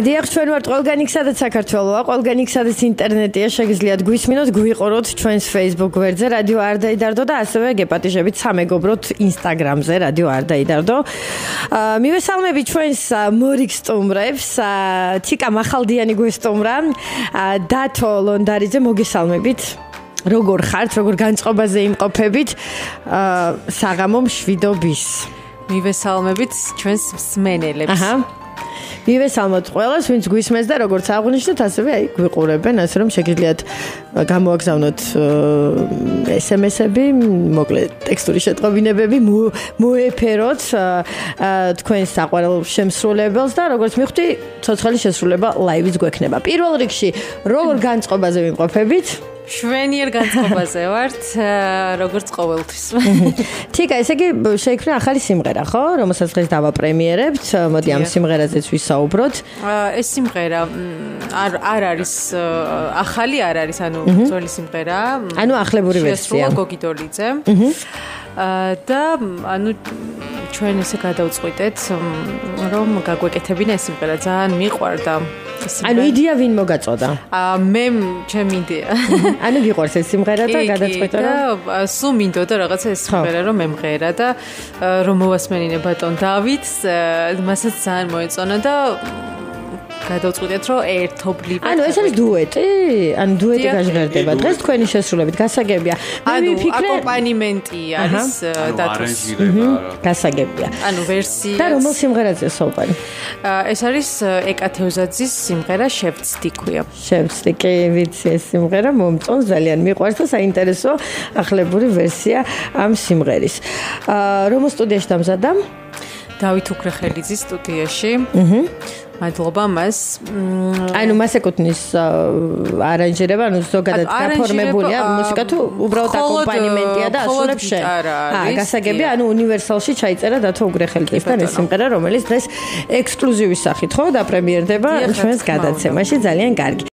დიახ, ჩვენ ვართ ყველგან იქ სადაც საქართველოა, ყველგან იქ სადაც ინტერნეტია, შეგიძლიათ გვისმინოთ, გვიყუროთ ჩვენს Facebook გვერდზე რადიო არდაიდარდო და ასევე გეპატიჟებით სამეგობროთ Instagram-ზე რადიო არდაიდარდო. აა მივესალმები ჩვენს მორიგ სტუმრებს, თიკა მახალდიანი გვესტუმრა, დათო ლონდარიძე მოგესალმებით. როგორ ხართ, როგორ განწყობაზე იმყოფებით? აა საღამო მშვიდობის. მივესალმებით ჩვენს მსმენელებს. აჰა. მივესალმოთ ყველას, ვინც გვისმენს და როგორც აღნიშნეთ, ასევე აი გვიყურებენ, ასე რომ შეგიძლიათ გამოაგზავნოთ SMS-ები, მოკლედ ტექსტური შეტყობინებები, მოეფეროთ თქვენს საყვარელ შემსრულებელს და როგორც მივხვდი, ცოცხალი შესრულება ლაივიც გვექნება. პირველ რიგში, როგორ განწყობაზე ვიმყოფებით? შვენიერ განწყობაზე ვართ, როგორც ყოველთვის. თიკა, ესე იგი შეიქმნა ახალი სიმღერა, ხო? რომელსაც დღეს დავაპრემიერებთ. მოდი ამ სიმღერაზეც ვისაუბროთ. ეს სიმღერა არ არ არის ახალი არ არის, ანუ ძველი სიმღერა. ანუ ახლებური ვერსია. გოგიდოლიძე. და ანუ ჩვენ ესე გადავწყვიტეთ, რომ გაგვეკეთებინა ეს სიმღერა ძალიან მიყვარდა. ანუ იდეა ვინ მოგაწოდა? აა მე ჩემი იდეა. ანუ გიყვარს ეს სიმღერა და გადაწყვეტა რომ სულ მინდოდა რაღაცა ეს სიმღერა რომ მემღერა და რომ მოვასმენინე ბატონ დავითს, მასაც ძალიან მოეწონა და გადავწყვიტეთ რომ ერთობლივად ანუ ეს არის დუეტი? ანუ დუეტი გაჟღერდება დღეს თქვენი შესრულებით გასაგებია. ანუ აკომპანიმენტი არის დათოს. გასაგებია. ანუ ვერსია და რომელ სიმღერაზე საუბარი? ეს არის ეკათეოზაძის სიმღერა შევცდიქვია. შევცდიკი ვიცი ეს სიმღერა მომწონს ძალიან მიყვარს და საინტერესო ახლებური ვერსია ამ სიმღერის. აა რომელ სტუდიაში დამზადა? დავით უქრეხელიძის სტუდიაში. აჰა. მადლობა მას. ანუ მას ეკუთვნის არანჟირება, ანუ ზოგადად გაფორმებულია მუსიკა თუ უბრალოდ აკომპანიმენტია და ასრულებს შენ. აა, გასაგები, ანუ უნივერსალში ჩაიწერა დათო უგრეხელიძესთან ეს სიმღერა, რომელიც დღეს ექსკლუზივის სახით ხო და პრემიერდება ჩვენს გადაცემაში ძალიან კარგი.